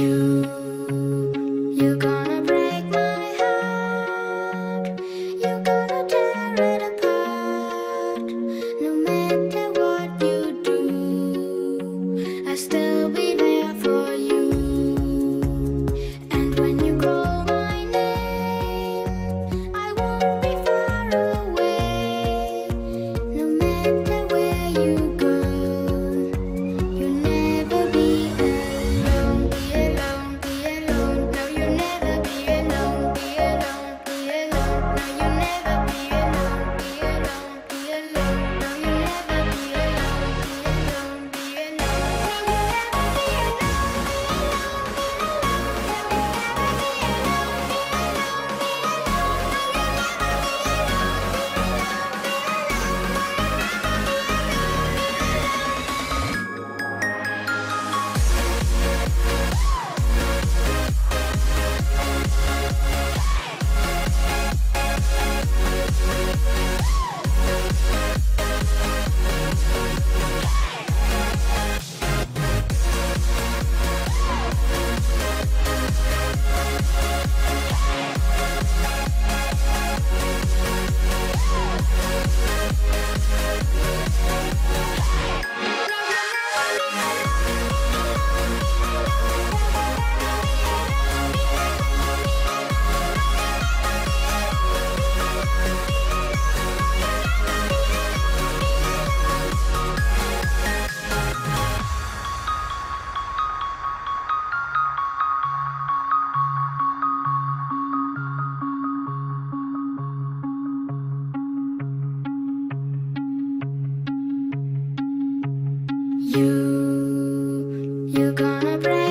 you. You, you're gonna break.